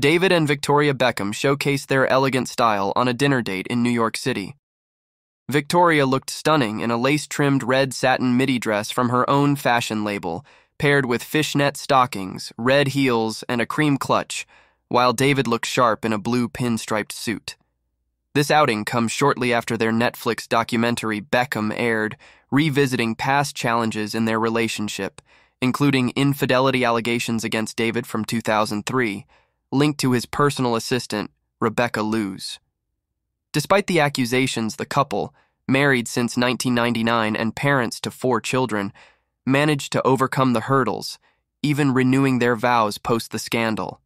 David and Victoria Beckham showcased their elegant style on a dinner date in New York City. Victoria looked stunning in a lace trimmed red satin midi dress from her own fashion label, paired with fishnet stockings, red heels, and a cream clutch, while David looked sharp in a blue pinstriped suit. This outing comes shortly after their Netflix documentary Beckham aired, revisiting past challenges in their relationship, including infidelity allegations against David from 2003, linked to his personal assistant, Rebecca Loos. Despite the accusations, the couple, married since 1999 and parents to four children, managed to overcome the hurdles, even renewing their vows post the scandal.